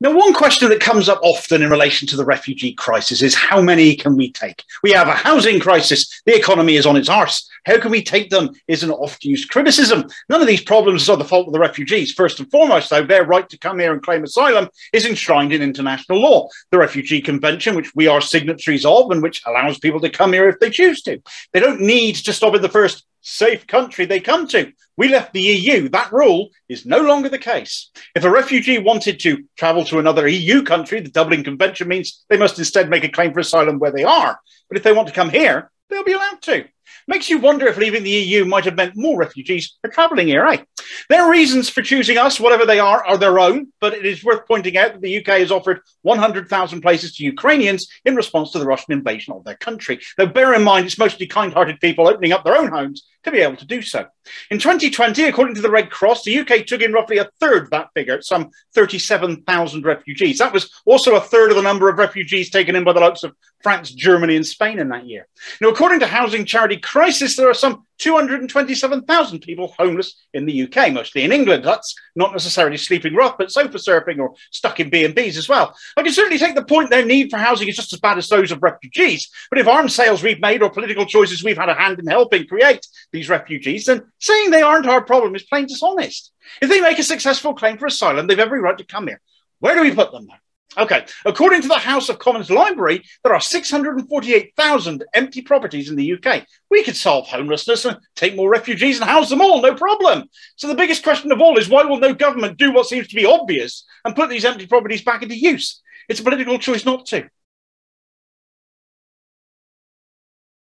Now, one question that comes up often in relation to the refugee crisis is how many can we take? We have a housing crisis. The economy is on its arse. How can we take them is an oft used criticism. None of these problems are the fault of the refugees. First and foremost, though, their right to come here and claim asylum is enshrined in international law. The Refugee Convention, which we are signatories of and which allows people to come here if they choose to. They don't need to stop in the first safe country they come to. We left the EU. That rule is no longer the case. If a refugee wanted to travel to another EU country, the Dublin Convention means they must instead make a claim for asylum where they are. But if they want to come here, they'll be allowed to. Makes you wonder if leaving the EU might have meant more refugees are travelling here, eh? Their reasons for choosing us, whatever they are, are their own, but it is worth pointing out that the UK has offered 100,000 places to Ukrainians in response to the Russian invasion of their country. Though bear in mind, it's mostly kind hearted people opening up their own homes to be able to do so. In 2020, according to the Red Cross, the UK took in roughly a third of that figure, some 37,000 refugees. That was also a third of the number of refugees taken in by the likes of France, Germany, and Spain in that year. Now, according to housing charity Crisis, there are some 227,000 people homeless in the UK, mostly in England. That's not necessarily sleeping rough, but sofa surfing or stuck in B&Bs as well. I can certainly take the point their need for housing is just as bad as those of refugees. But if arms sales we've made or political choices we've had a hand in helping create these refugees, then saying they aren't our problem is plain dishonest. If they make a successful claim for asylum, they've every right to come here. Where do we put them? Okay, according to the House of Commons Library, there are 648,000 empty properties in the UK. We could solve homelessness and take more refugees and house them all, no problem. So the biggest question of all is why will no government do what seems to be obvious and put these empty properties back into use? It's a political choice not to.